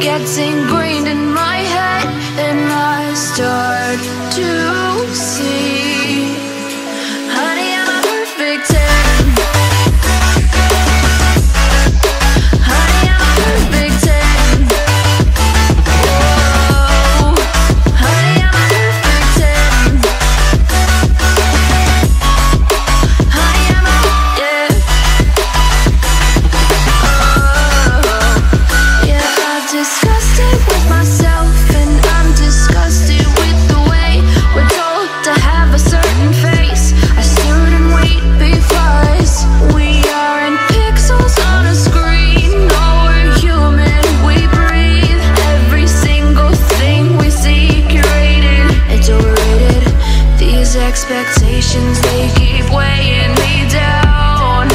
gets ingrained in my head and I start to These expectations, they keep weighing me down.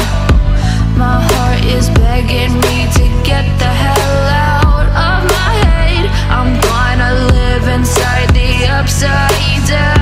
My heart is begging me to get the hell out of my head. I'm gonna live inside the upside down.